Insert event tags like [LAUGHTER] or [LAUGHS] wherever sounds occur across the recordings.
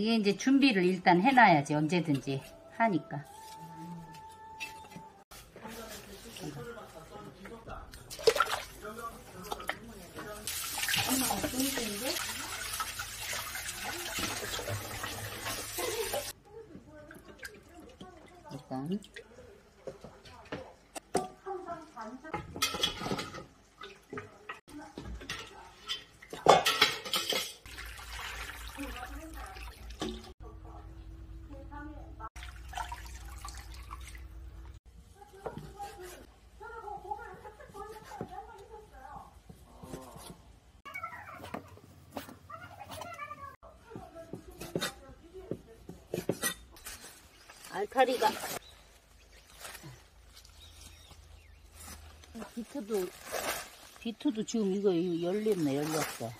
이게 이제 준비를 일단 해놔야지 언제든지 하니까. 일단 알타리가. 비트도 비트도 지금 이거 열렸네 열렸어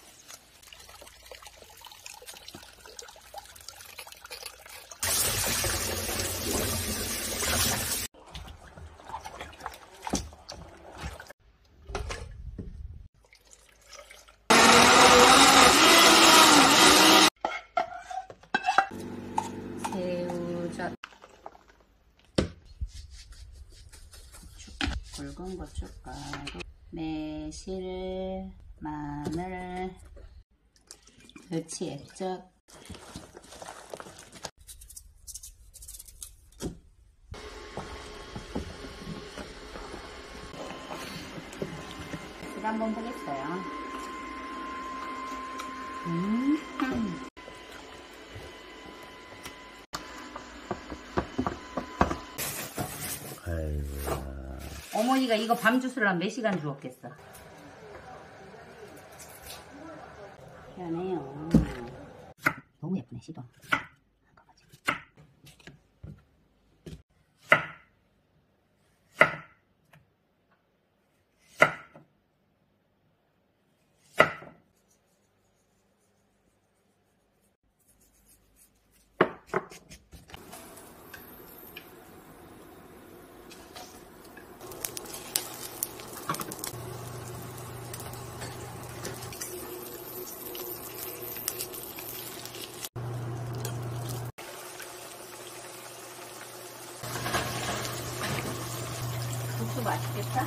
새우젓 고춧가루 매실 마늘 멸치 액젓. 술 한번 보겠어요. 음. 아이고. 어머니가 이거 밤 주스를 몇 시간 주었겠어. 미안해요. 너무 예쁘네, 시도. 국수 맛있겠다.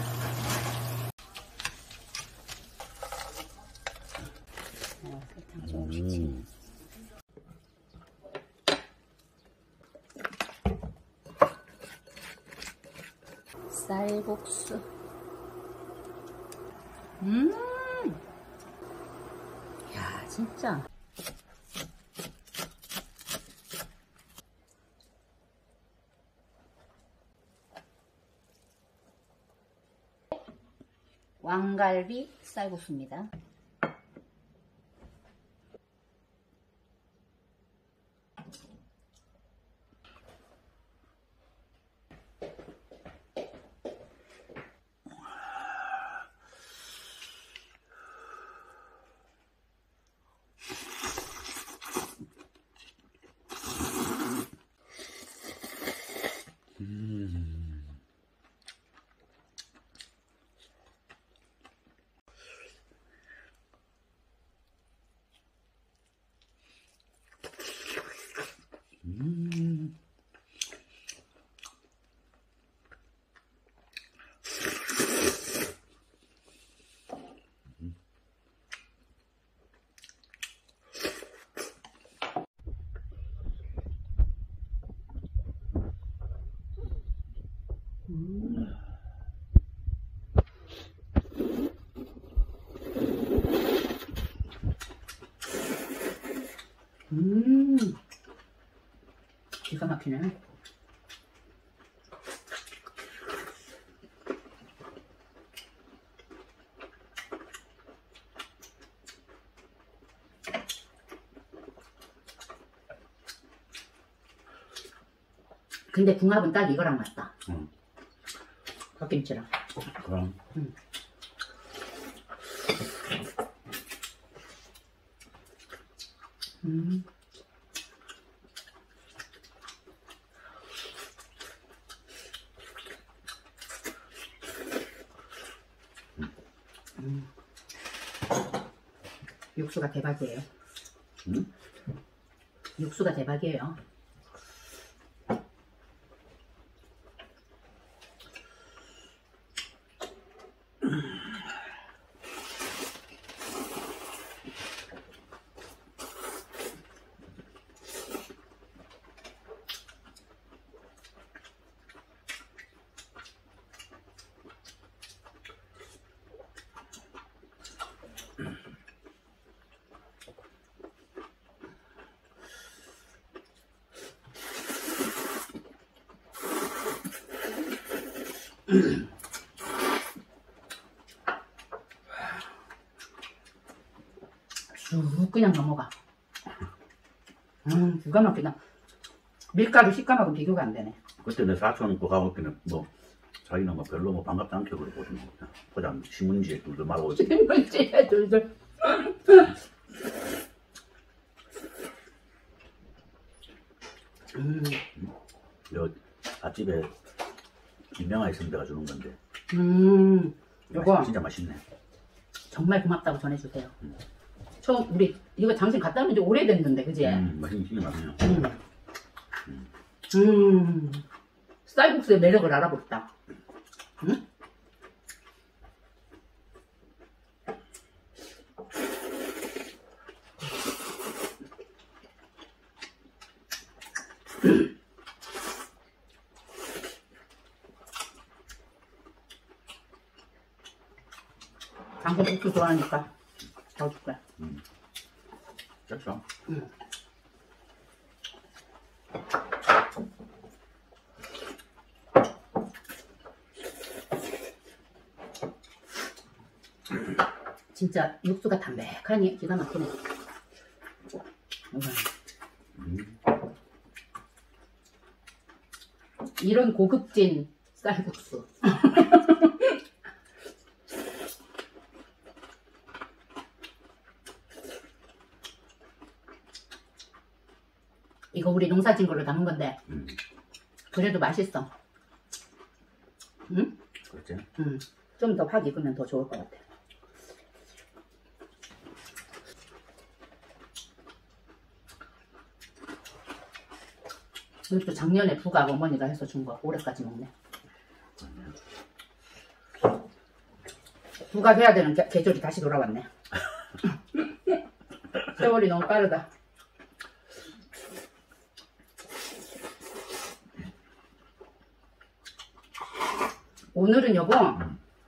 쌀국수. 음! 야, 진짜. 왕갈비 쌀국수입니다. 음, 기가 막히네. 근데 궁합은 딱 이거랑 맞다. 응. 갓김치랑. 그럼. 음. 육수가 대박이에요. 응? 육수가 대박이에요. 쑥 그냥 넘어가. 음, 기가 막히다. 밀가루 식감하고 비교가 안 되네. 그때 내 사촌 그 가보기는 뭐 자기는 뭐 별로 뭐 반갑지 않게 그러고 거야. 그냥 신문지에 둘둘 말하고 있지. 신문지에 둘둘. 음, 여 앞집에 김명아의 선배가 주는 건데 음, 요거 맛있- 진짜 맛있네. 정말 고맙다고 전해주세요. 처음 우리 이거 당신 갖다 놓은 지 오래됐는데, 그지? 음, 맛있는 진짜 맛있네요. 음. 음. 쌀국수의 매력을 알아보겠다. 응? 당근 국수 좋아하니까 더 줄게. 짰어? 진짜 육수가 담백하니 기가 막히네. 음. 음. 이런 고급진 쌀국수. [LAUGHS] 이거 우리 농사진 걸로 담은 건데 음, 그래도 맛있어. 응? 그렇지? 응. 좀 더 확 익으면 더 좋을 것 같아. 이것도 작년에 부가 어머니가 해서 준 거 올해까지 먹네. 부가 해야 되는 계- 계절이 다시 돌아왔네. [LAUGHS] 세월이 너무 빠르다. 오늘은 여보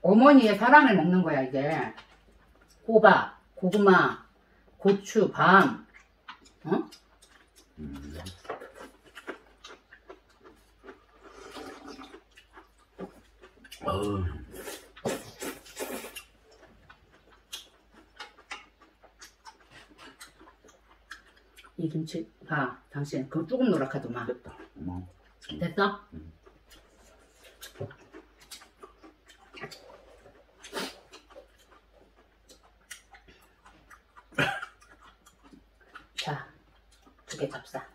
어머니의 사랑을 먹는 거야 이게 호박, 고구마, 고추, 밤, 어? 음. 이 김치 봐 당신 그거 조금 노랗하더만 됐다. 뭐, 됐어? 음. 자, 두개 잡사.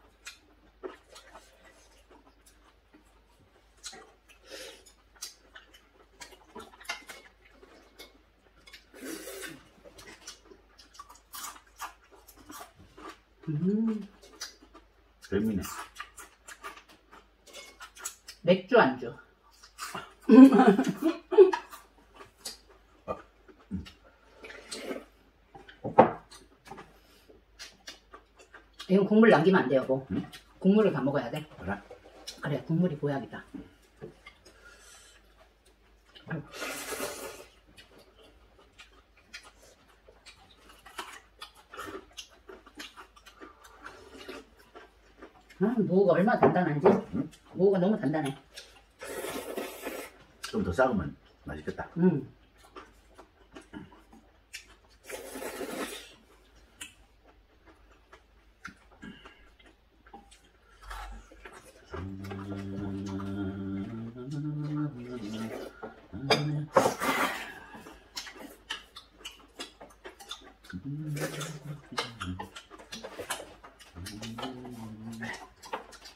음, 별미네. 맥주 안주. [LAUGHS] 국물 남기면 안 돼요, 뭐. 응? 국물을 다 먹어야 돼. 그래? 그래, 국물이 보약이다. 아, 무가 얼마나 단단한지. 응? 무가 너무 단단해. 좀더 싹으면 맛있겠다. 음.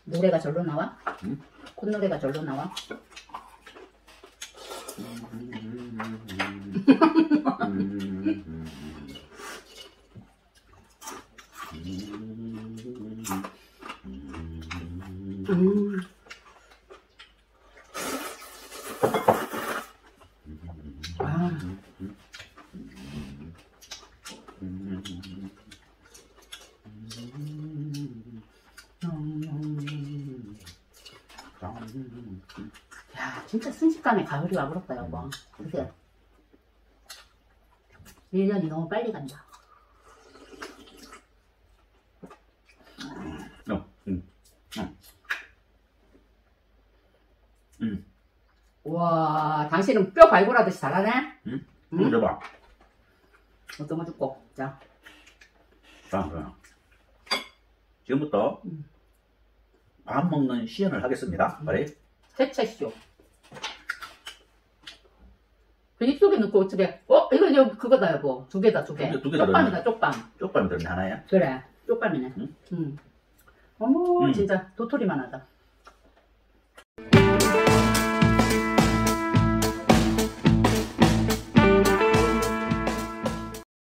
노래가 절로 나와? 응? 콧노래가 절로 나와? 음. 아, 음. 야, 진짜 순식간에 가을이 와버렸다, 여보. 그치? 1년이 너무 빨리 간다. 어, 음, 음, 와, 당신은 뼈 발굴하듯이 잘하네? 음, 음? 음, 줘봐. 어떤 거 줄고. 자, 자, 그럼. 지금부터 음. 밥 먹는 시연을 하겠습니다. 그래? 세채쇼. 그 입속에 넣고 어떻게, 어? 이거, 이거 그거다, 여보. 두 개다, 두 개. 두 개, 두개 쪽밤이다, 쪽밤. 쪽밤이 들었네, 하나야. 그래, 쪽밤이네. 응? 응. 어머, 응. 진짜 도토리만 하다.